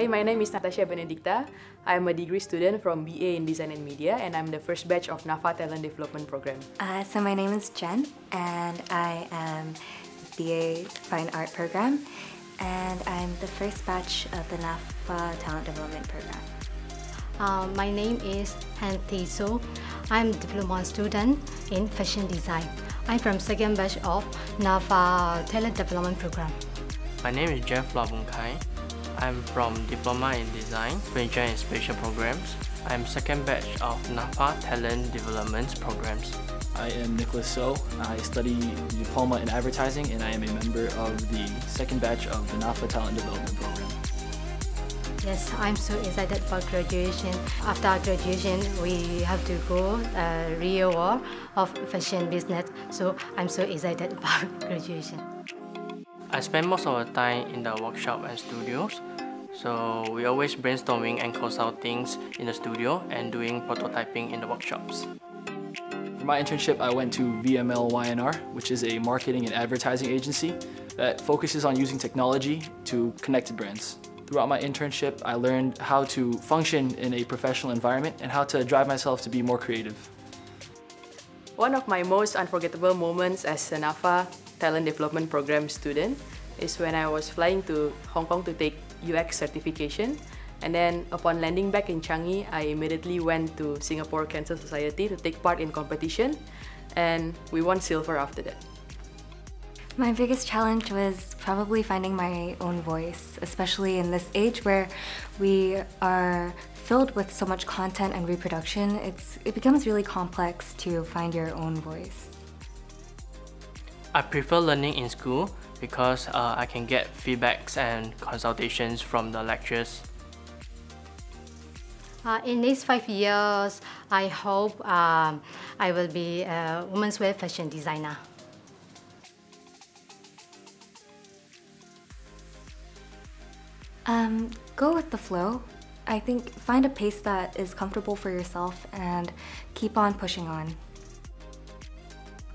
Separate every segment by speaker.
Speaker 1: Hey, my name is Natasha Benedicta. I'm a degree student from BA in Design and Media, and I'm the first batch of NAFA Talent Development Program.
Speaker 2: Uh, so my name is Jen, and I am BA Fine Art Program, and I'm the first batch of the NAFA Talent Development Program.
Speaker 3: Uh, my name is Han Thi So. I'm diploma student in fashion design. I'm from second batch of NAFA Talent Development Program.
Speaker 4: My name is Jeff Labung Kai. I'm from Diploma in Design, Major and Spatial Programs. I'm second batch of NAFA Talent Development Programs.
Speaker 5: I am Nicholas So. I study Diploma in Advertising and I am a member of the second batch of the NAFA Talent Development Program.
Speaker 3: Yes, I'm so excited for graduation. After graduation, we have to go uh, real world of fashion business. So I'm so excited about graduation.
Speaker 4: I spend most of the time in the workshop and studios. So we always brainstorming and consulting in the studio and doing prototyping in the workshops.
Speaker 5: For my internship, I went to VML Y&R, which is a marketing and advertising agency that focuses on using technology to connect to brands. Throughout my internship, I learned how to function in a professional environment and how to drive myself to be more creative.
Speaker 1: One of my most unforgettable moments as a NAFA Talent Development Program student is when I was flying to Hong Kong to take UX certification. And then upon landing back in Changi, I immediately went to Singapore Cancer Society to take part in competition and we won silver after that.
Speaker 2: My biggest challenge was probably finding my own voice, especially in this age where we are filled with so much content and reproduction. It's, it becomes really complex to find your own voice.
Speaker 4: I prefer learning in school because uh, I can get feedbacks and consultations from the lecturers.
Speaker 3: Uh, in these five years, I hope um, I will be a women's wear fashion designer.
Speaker 2: Um, go with the flow. I think find a pace that is comfortable for yourself and keep on pushing on.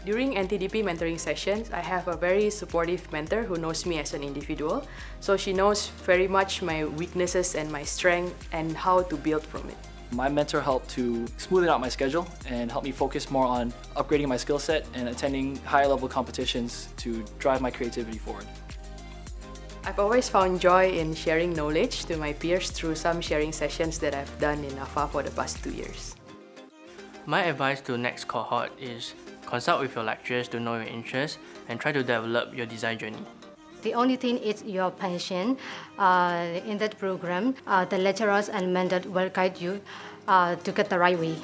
Speaker 1: During NTDP mentoring sessions, I have a very supportive mentor who knows me as an individual. So she knows very much my weaknesses and my strength and how to build from it.
Speaker 5: My mentor helped to smooth out my schedule and help me focus more on upgrading my skill set and attending higher level competitions to drive my creativity forward.
Speaker 1: I've always found joy in sharing knowledge to my peers through some sharing sessions that I've done in NAFA for the past two years.
Speaker 4: My advice to next cohort is consult with your lecturers to know your interests and try to develop your design journey.
Speaker 3: The only thing is your passion. Uh, in that program, uh, the lecturers and mentors will guide you uh, to get the right way.